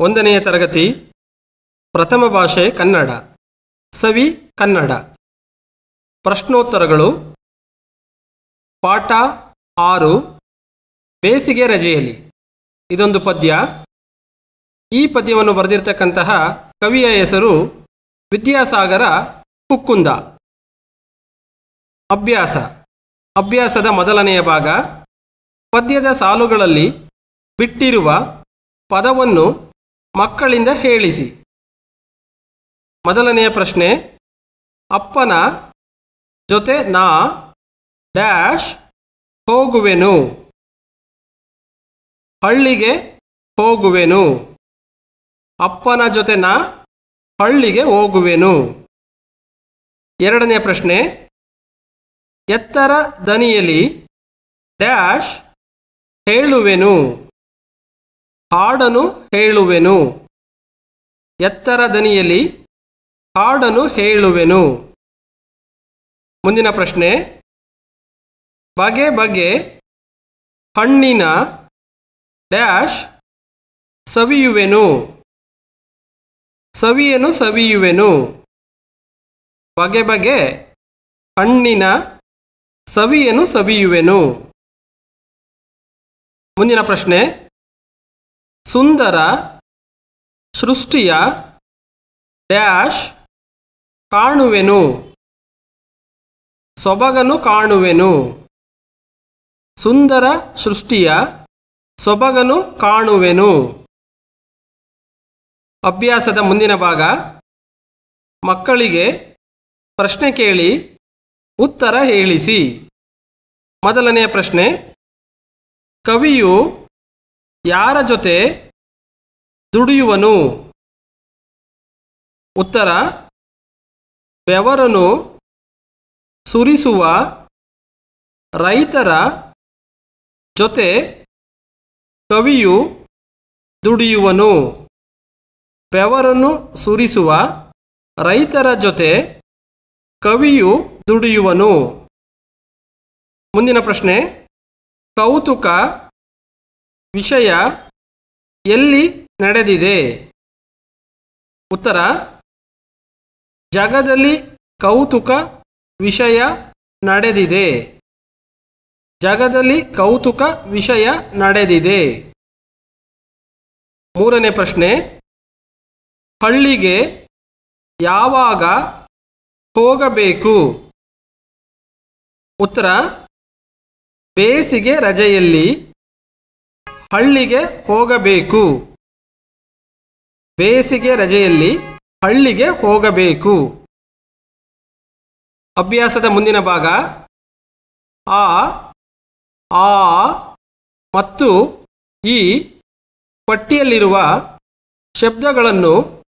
ಒಂದನೆಯ ತರಗತಿ, ಪ್ರಥಮ ಭಾಷೆ ಕನ್ನಡ. ಸವಿ, ಕನ್ನಡ. ಪ್ರಶ್ನೋತ್ತರಗಳು, ಪಾಠ ಆರು, ಬೇಸಿಗೆ ರಜೆಯಲ್ಲಿ. ಇದೊಂದು ಪದ್ಯ. ಈ ಪದ್ಯವನ್ನು ಬರೆದಿರ್ತಕ್ಕಂತಹ ಕವಿಯ ಹೆಸರು ವಿದ್ಯಾಸಾಗರ ಕುಕ್ಕುಂದ. ಅಭ್ಯಾಸ. ಅಭ್ಯಾಸದ ಮೊದಲನೆಯ ಭಾಗ, ಪದ್ಯದ ಸಾಲುಗಳಲ್ಲಿ ಬಿಟ್ಟಿರುವ ಪದವನ್ನು ಮಕ್ಕಳಿಂದ ಹೇಳಿಸಿ. ಮೊದಲನೆಯ ಪ್ರಶ್ನೆ, ಅಪ್ಪನ ಜೊತೆ ನಾ ಡ್ಯಾಶ್ ಹೋಗುವೆನು? ಹಳ್ಳಿಗೆ ಹೋಗುವೆನು? ಅಪ್ಪನ ಜೊತೆ ನಾ ಹಳ್ಳಿಗೆ ಹೋಗುವೆನು? ಎರಡನೆಯ ಪ್ರಶ್ನೆ, ಎತ್ತರ ದನಿಯಲ್ಲಿ ಡ್ಯಾಶ್ ಹೇಳುವೆನು? ಹಾಡನು ಹೇಳುವೆನು. ಎತ್ತರ ದನಿಯಲ್ಲಿ ಹಾಡನು ಹೇಳುವೆನು. ಮುಂದಿನ ಪ್ರಶ್ನೆ. ಬಗೆ ಬಗೆ ಹಣ್ಣಿನ ಡ್ಯಾಶ್ ಸವಿಯುವೆನು. ಸವಿಯನು ಸವಿಯುವೆನು. ಬಗೆ ಬಗೆ ಹಣ್ಣಿನ ಸವಿಯನು ಸವಿಯುವೆನು. ಮುಂದಿನ ಪ್ರಶ್ನೆ. ಸುಂದರ ಸೃಷ್ಟಿಯ ಡ್ಯಾಶ್ ಕಾಣುವೆನು. ಸೊಬಗನು ಕಾಣುವೆನು. ಸುಂದರ ಸೃಷ್ಟಿಯ ಸೊಬಗನು ಕಾಣುವೆನು. ಅಭ್ಯಾಸದ ಮುಂದಿನ ಭಾಗ, ಮಕ್ಕಳಿಗೆ ಪ್ರಶ್ನೆ ಕೇಳಿ, ಉತ್ತರ ಹೇಳಿಸಿ. ಮೊದಲನೆಯ ಪ್ರಶ್ನೆ, ಕವಿಯು ಯಾರ ಜೊತೆ ದುಡಿಯುವನು? ಉತ್ತರ, ಬೆವರನು ಸುರಿಸುವ ರೈತರ ಜೊತೆ ಕವಿಯು ದುಡಿಯುವನು. ಬೆವರನ್ನು ಸುರಿಸುವ ರೈತರ ಜೊತೆ ಕವಿಯು ದುಡಿಯುವನು. ಮುಂದಿನ ಪ್ರಶ್ನೆ, ಕೌತುಕ ವಿಷಯ ಎಲ್ಲಿ ನಡೆದಿದೆ? ಉತ್ತರ, ಜಗದಲ್ಲಿ ಕೌತುಕ ವಿಷಯ ನಡೆದಿದೆ. ಜಗದಲ್ಲಿ ಕೌತುಕ ವಿಷಯ ನಡೆದಿದೆ. ಮೂರನೇ ಪ್ರಶ್ನೆ, ಹಳ್ಳಿಗೆ ಯಾವಾಗ ಹೋಗಬೇಕು? ಉತ್ತರ, ಬೇಸಿಗೆ ರಜೆಯಲ್ಲಿ ಹಳ್ಳಿಗೆ ಹೋಗಬೇಕು. ಬೇಸಿಗೆ ರಜೆಯಲ್ಲಿ ಹಳ್ಳಿಗೆ ಹೋಗಬೇಕು. ಅಭ್ಯಾಸದ ಮುಂದಿನ ಭಾಗ, ಆ ಆ, ಮತ್ತು ಈ ಪಟ್ಟಿಯಲ್ಲಿರುವ ಶಬ್ದಗಳನ್ನು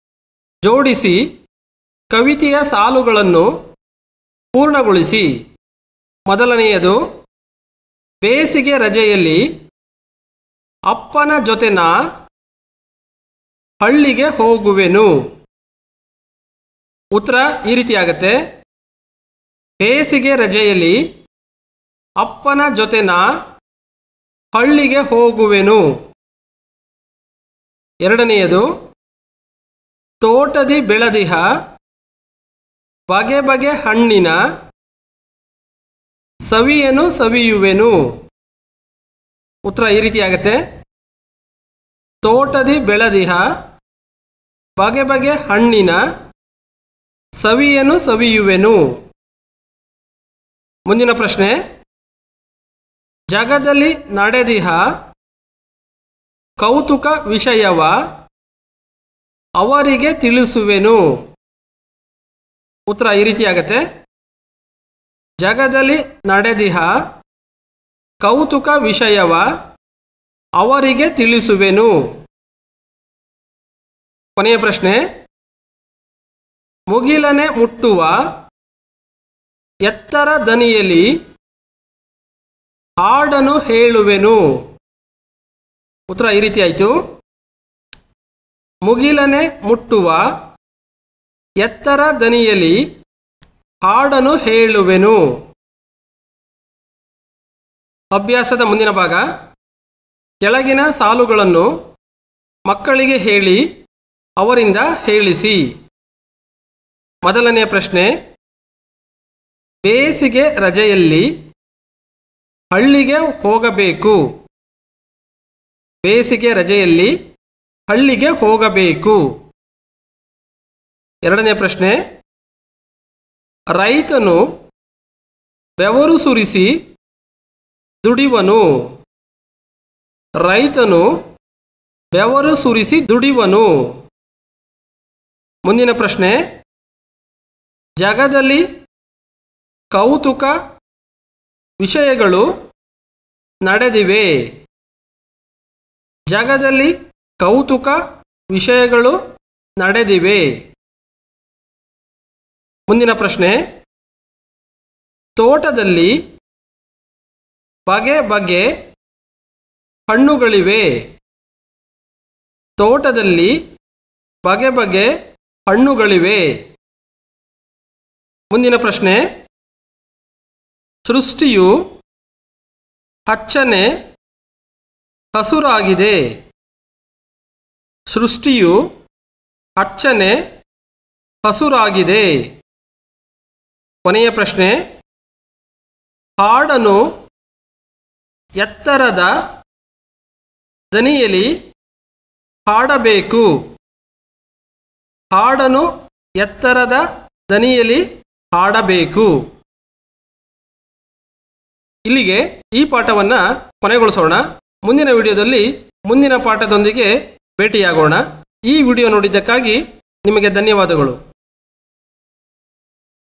ಜೋಡಿಸಿ ಕವಿತೆಯ ಸಾಲುಗಳನ್ನು ಪೂರ್ಣಗೊಳಿಸಿ. ಮೊದಲನೆಯದು, ಬೇಸಿಗೆ ರಜೆಯಲ್ಲಿ ಅಪ್ಪನ ಜೊತೆ ನಾ ಹಳ್ಳಿಗೆ ಹೋಗುವೆನು? ಉತ್ತರ ಈ ರೀತಿಯಾಗತ್ತೆ. ಬೇಸಿಗೆ ರಜೆಯಲ್ಲಿ ಅಪ್ಪನ ಜೊತೆ ನಾ ಹಳ್ಳಿಗೆ ಹೋಗುವೆನು? ಎರಡನೆಯದು, ತೋಟದಿ ಬೆಳದಿಹ ಬಗೆ ಬಗೆ ಹಣ್ಣಿನ ಸವಿಯನು ಸವಿಯುವೆನು. ಉತ್ತರ ಈ ರೀತಿ ರೀತಿಯಾಗತ್ತೆ ತೋಟದಿ ಬೆಳದಿಹ, ಬಗೆ ಬಗೆ ಹಣ್ಣಿನ ಸವಿಯನು ಸವಿಯುವೆನು. ಮುಂದಿನ ಪ್ರಶ್ನೆ, ಜಗದಲ್ಲಿ ನಡೆದಿಹ ಕೌತುಕ ವಿಷಯವ ಅವರಿಗೆ ತಿಳಿಸುವೆನು. ಉತ್ತರ ಈ ರೀತಿಯಾಗತ್ತೆ ಜಗದಲ್ಲಿ ನಡೆದಿಹ ಕೌತುಕ ವಿಷಯವ ಅವರಿಗೆ ತಿಳಿಸುವೆನು. ಕೊನೆಯ ಪ್ರಶ್ನೆ, ಮುಗಿಲನೆ ಮುಟ್ಟುವ ಎತ್ತರ ದನಿಯಲ್ಲಿ ಹಾಡನು ಹೇಳುವೆನು. ಉತ್ತರ ಈ ರೀತಿ ಆಯಿತು. ಮುಗಿಲನೆ ಮುಟ್ಟುವ ಎತ್ತರ ದನಿಯಲ್ಲಿ ಹಾಡನು ಹೇಳುವೆನು. ಅಭ್ಯಾಸದ ಮುಂದಿನ ಭಾಗ. ಕೆಳಗಿನ ಸಾಲುಗಳನ್ನು ಮಕ್ಕಳಿಗೆ ಹೇಳಿ, ಅವರಿಂದ ಹೇಳಿಸಿ. ಮೊದಲನೆಯ ಪ್ರಶ್ನೆ, ಬೇಸಿಗೆ ರಜೆಯಲ್ಲಿ ಹಳ್ಳಿಗೆ ಹೋಗಬೇಕು. ಬೇಸಿಗೆ ರಜೆಯಲ್ಲಿ ಹಳ್ಳಿಗೆ ಹೋಗಬೇಕು. ಎರಡನೇ ಪ್ರಶ್ನೆ, ರೈತನು ಬೆವರು ಸುರಿಸಿ ದುಡಿವನು. ರೈತನು ಬೆವರು ಸುರಿಸಿ ದುಡಿವನು. ಮುಂದಿನ ಪ್ರಶ್ನೆ. ಜಗದಲ್ಲಿ ಕೌತುಕ ವಿಷಯಗಳು ನಡೆದಿವೆ. ಜಗದಲ್ಲಿ ಕೌತುಕ ವಿಷಯಗಳು ನಡೆದಿವೆ. ಮುಂದಿನ ಪ್ರಶ್ನೆ. ತೋಟದಲ್ಲಿ ಬಗೆ ಬಗೆ ಹಣ್ಣುಗಳಿವೆ. ತೋಟದಲ್ಲಿ ಬಗೆ ಬಗೆ ಹಣ್ಣುಗಳಿವೆ. ಮುಂದಿನ ಪ್ರಶ್ನೆ. ಸೃಷ್ಟಿಯು ಹಚ್ಚನೆ ಹಸುರಾಗಿದೆ. ಸೃಷ್ಟಿಯು ಹಚ್ಚನೆ ಹಸುರಾಗಿದೆ. ಕೊನೆಯ ಪ್ರಶ್ನೆ. ಹಾಡನ್ನು ಎತ್ತರದ ದನಿಯಲ್ಲಿ ಹಾಡಬೇಕು. ಹಾಡನು ಎತ್ತರದ ದನಿಯಲ್ಲಿ ಹಾಡಬೇಕು. ಇಲ್ಲಿಗೆ ಈ ಪಾಠವನ್ನು ಕೊನೆಗೊಳಿಸೋಣ. ಮುಂದಿನ ವಿಡಿಯೋದಲ್ಲಿ ಮುಂದಿನ ಪಾಠದೊಂದಿಗೆ ಭೇಟಿಯಾಗೋಣ. ಈ ವಿಡಿಯೋ ನೋಡಿದ್ದಕ್ಕಾಗಿ ನಿಮಗೆ ಧನ್ಯವಾದಗಳು.